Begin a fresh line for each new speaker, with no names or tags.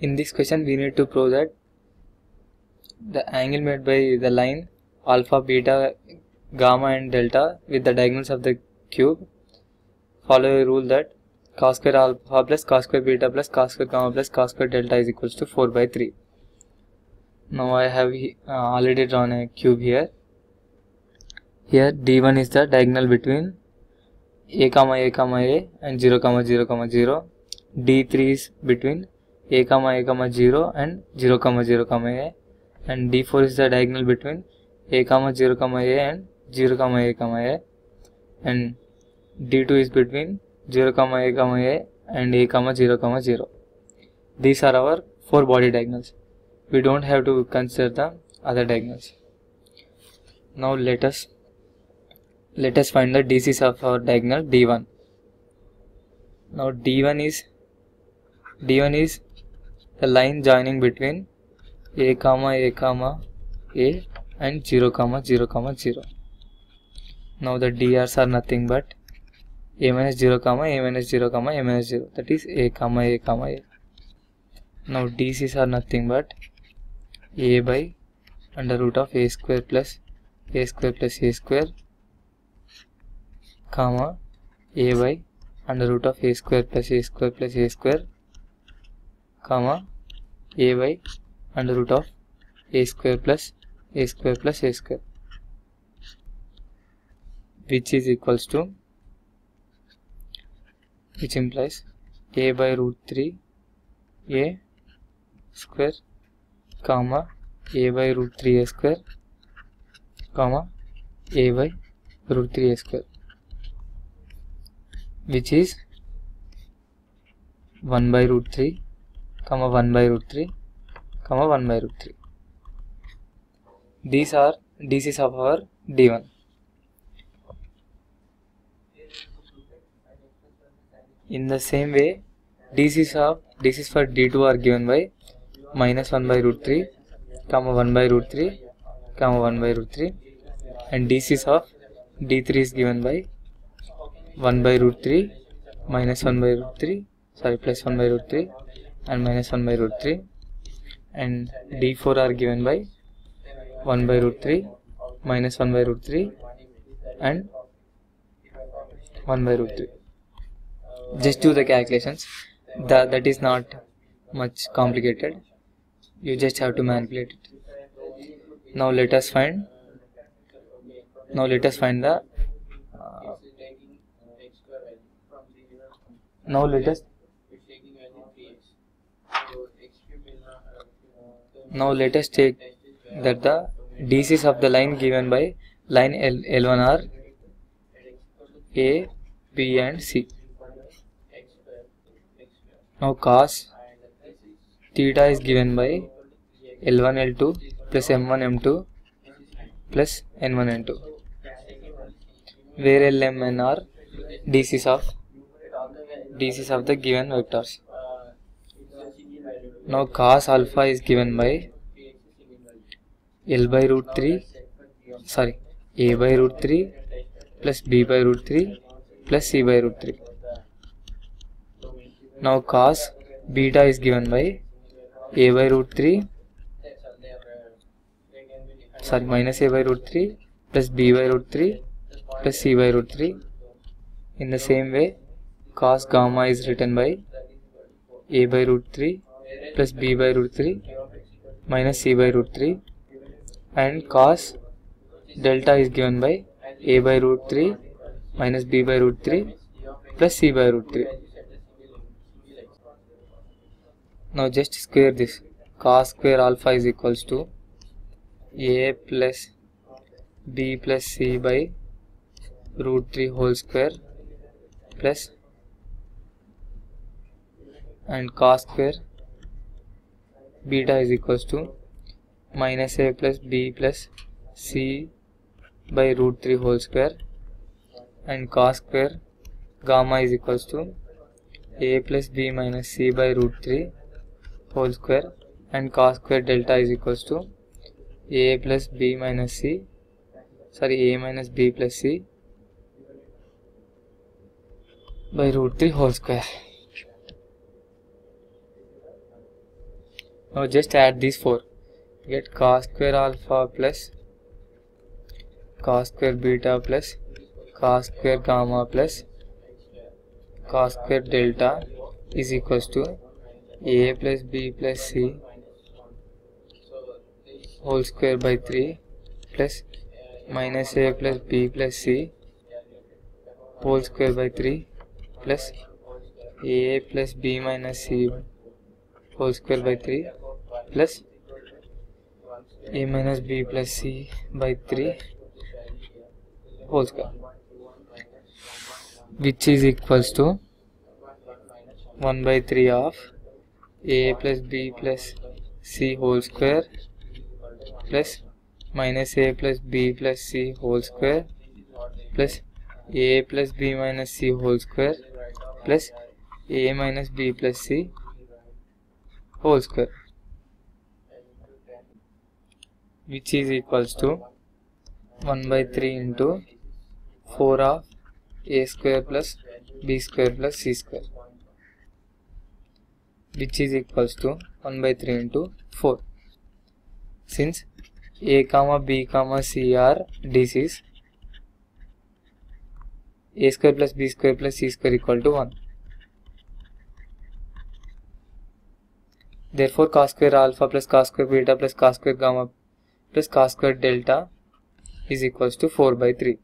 in this question we need to prove that the angle made by the line alpha beta gamma and delta with the diagonals of the cube follow a rule that cos square alpha plus cos square beta plus cos square gamma plus cos square delta is equals to 4 by 3 now I have uh, already drawn a cube here. Here d1 is the diagonal between a comma a comma a and 0 comma 0 comma 0 d3 is between a comma a comma 0 and 0 comma 0 comma a. And d4 is the diagonal between a comma 0 comma a and 0 comma a comma a. And d2 is between 0 comma a comma a and a comma 0 comma 0 these are our four body diagonals. We don't have to consider the other diagonals. Now let us let us find the DCs of our diagonal d1 now d1 is d1 is the line joining between a comma a comma a and 0 comma 0 comma 0 now the drs are nothing but a minus 0 comma a minus 0 comma a minus 0 that is a comma a comma a. Now dc's are nothing but a by under root of a square plus a square plus a square comma a by under root of a square plus a square plus a square comma a by under root of a square plus a square plus a square which is equals to which implies a by root 3 a square comma a by root 3 a square comma a by root 3 a square which is 1 by root 3 comma 1 by root 3 comma 1 by root 3 these are DCs of our D1 in the same way DCs of DCs for D2 are given by minus 1 by root 3 comma 1 by root 3 comma 1 by root 3 and DCs of D3 is given by 1 by root 3 minus 1 by root 3 sorry plus 1 by root 3 and minus 1 by root 3 and d4 are given by 1 by root 3 minus 1 by root 3 and 1 by root 3 just do the calculations. That, that is not much complicated. You just have to manipulate it. Now let us find now let us find the uh, now let us now let us take that the DCs of the line given by line L, L1 are A, B and C. Now cos theta is given by L1 L2 plus M1 M2 plus N1 N2 where L, M and R DCs of DCs of the given vectors. Now cos alpha is given by L by root 3 sorry A by root 3 plus B by root 3 plus C by root 3. Now cos beta is given by A by root 3 sorry minus A by root 3 plus B by root 3 plus C by root 3. In the same way cos gamma is written by A by root 3 plus b by root 3 minus c by root 3 and cos delta is given by a by root 3 minus b by root 3 plus c by root 3 now just square this. Cos square alpha is equals to a plus b plus c by root 3 whole square plus and cos square beta is equals to minus a plus b plus c by root 3 whole square and cos square gamma is equals to a plus b minus c by root 3 whole square and cos square delta is equals to a plus b minus c sorry a minus b plus c by root 3 whole square now just add these four. Get cos square alpha plus cos square beta plus cos square gamma plus cos square delta is equals to a plus b plus c whole square by 3 plus minus a plus b plus c whole square by 3 plus a plus b minus c whole square by 3 plus a minus b plus c by 3 whole square which is equals to 1 by 3 of a plus b plus c whole square plus minus a plus b plus c whole square plus a plus b minus c whole square plus a minus b plus c whole square which is equals to 1 by 3 into 4 of a square plus b square plus c square which is equals to 1 by 3 into 4 since a comma b comma c are DCs a square plus b square plus c square equal to 1 therefore cos square alpha plus cos square beta plus cos square gamma plus cos square delta is equals to 4 by 3